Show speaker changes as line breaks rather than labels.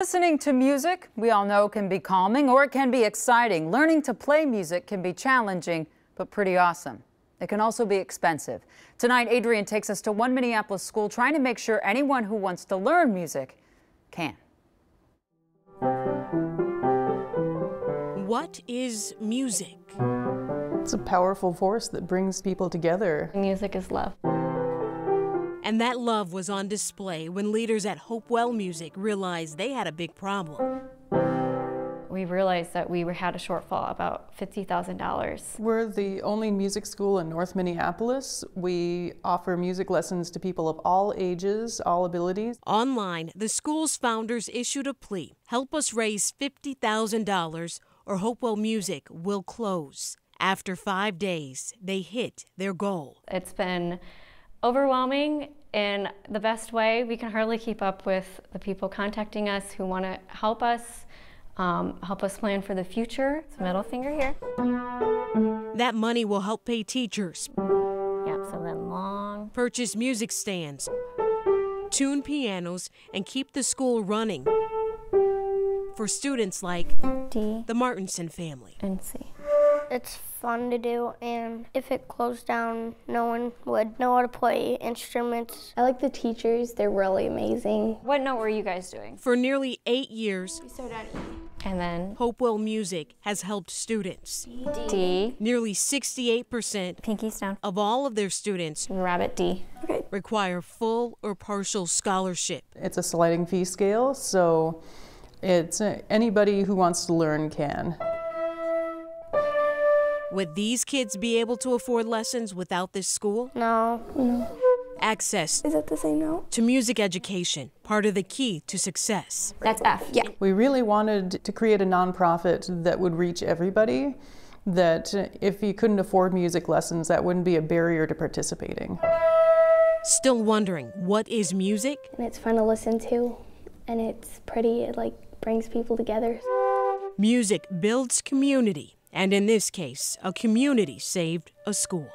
Listening to music, we all know, can be calming or it can be exciting. Learning to play music can be challenging, but pretty awesome. It can also be expensive. Tonight, Adrian takes us to one Minneapolis school trying to make sure anyone who wants to learn music can.
What is music?
It's a powerful force that brings people together.
Music is love.
And that love was on display when leaders at Hopewell Music realized they had a big problem.
We realized that we had a shortfall about $50,000.
We're the only music school in North Minneapolis. We offer music lessons to people of all ages, all abilities.
Online, the school's founders issued a plea help us raise $50,000 or Hopewell Music will close. After five days, they hit their goal.
It's been overwhelming in the best way. We can hardly keep up with the people contacting us who want to help us, um, help us plan for the future. It's middle finger here.
That money will help pay teachers.
Yep, so then long.
Purchase music stands, tune pianos, and keep the school running for students like
D
the Martinson family.
and C.
It's fun to do, and if it closed down, no one would know how to play instruments.
I like the teachers, they're really amazing.
What note were you guys doing?
For nearly eight years,
And then
Hopewell Music has helped students.
D,
Nearly 68%
pinky stone,
of all of their students
rabbit D.
require full or partial scholarship.
It's a sliding fee scale, so it's uh, anybody who wants to learn can.
Would these kids be able to afford lessons without this school?
No, No.
Access
Is that the same note?
to music education, part of the key to success.
That's F.
Yeah.
We really wanted to create a nonprofit that would reach everybody, that if you couldn't afford music lessons, that wouldn't be a barrier to participating.
Still wondering what is music?
And it's fun to listen to, and it's pretty, it like brings people together.
Music builds community, and in this case, a community saved a school.